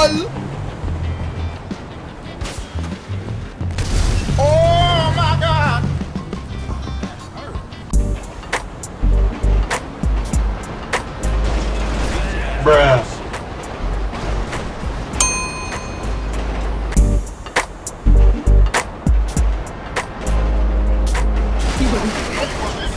LOL Oh my god! Bruh.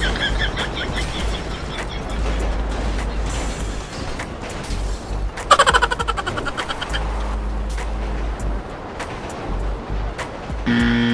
Bruh.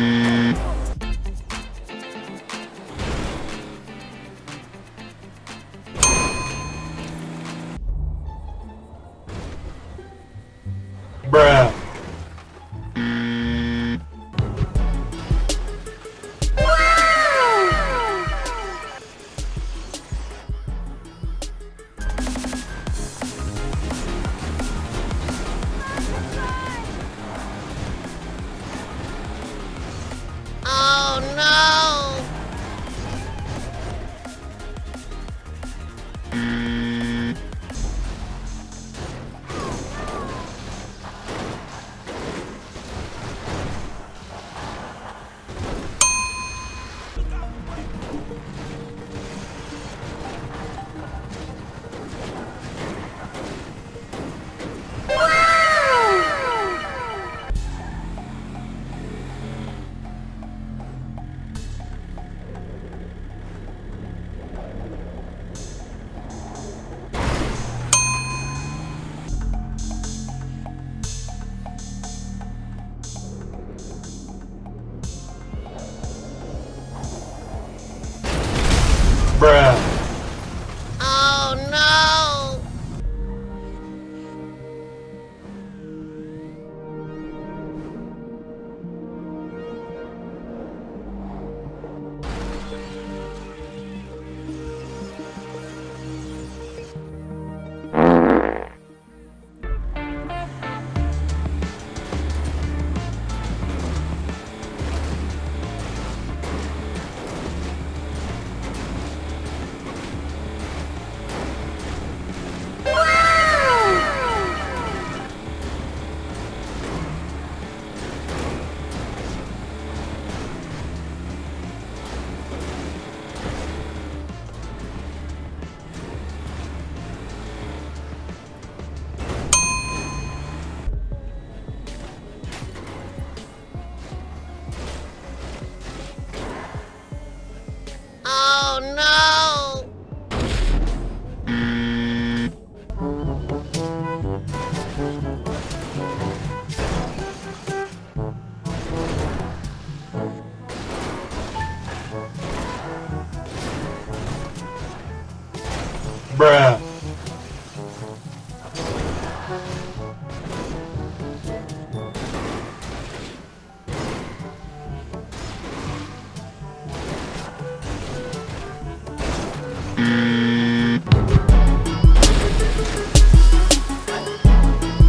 Oh no! Bruh. Mm-hmm.